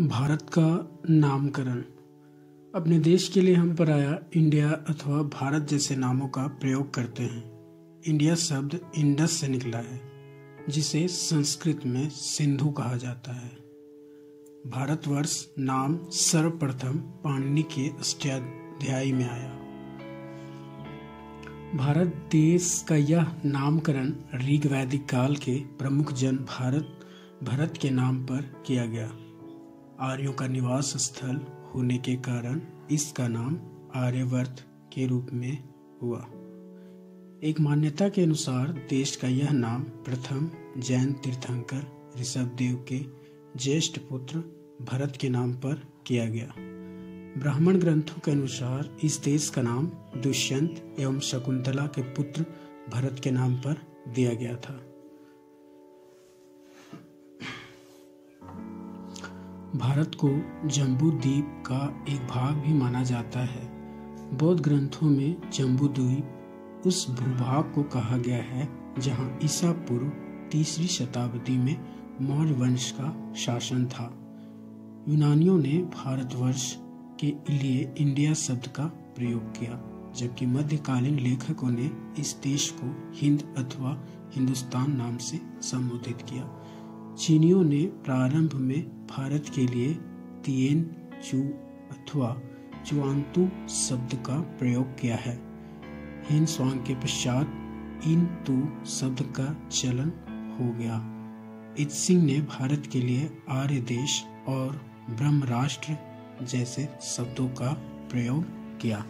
भारत का नामकरण। अपने देश के लिए हम पराया इंडिया अथवा भारत जैसे नामों का प्रयोग करते हैं। इंडिया शब्द इंडस से निकला है, जिसे संस्कृत में सिंधु कहा जाता है। भारतवर्ष नाम सर्वप्रथम पाणिनि के अष्टाध्यायी में आया। भारत देश का यह नामकरण ऋग वैदिक काल के प्रमुख जन भारत, भरत के नाम पर किया गया। आर्यों का निवास स्थल होने के कारण इसका नाम आर्यवर्त के रूप में हुआ। एक मान्यता के अनुसार देश का यह नाम प्रथम जैन तीर्थंकर ऋषभ देव के ज्येष्ठ पुत्र भरत के नाम पर किया गया। ब्राह्मण ग्रंथों के अनुसार इस देश का नाम दुष्यंत एवं शकुंतला के पुत्र भरत के नाम पर दिया गया था। भारत को जम्बू द्वीप का एक भाग भी माना जाता है। बौद्ध ग्रंथों में जम्बू द्वीप उस भूभाग को कहा गया है, जहाँ ईसा पूर्व तीसरी शताब्दी में मौर्य वंश का शासन था। यूनानियों ने भारतवर्ष के लिए इंडिया शब्द का प्रयोग किया, जबकि मध्यकालीन लेखकों ने इस देश को हिंद अथवा हिंदुस्तान नाम से संबोधित किया। चीनियों ने प्रारंभ में भारत के लिए तियन, चू अथवा चुआंतु शब्द का प्रयोग किया है। हिंद स्वांग के पश्चात इन तु शब्द का चलन हो गया। इत सिंह ने भारत के लिए आर्य देश और ब्रह्म राष्ट्र जैसे शब्दों का प्रयोग किया।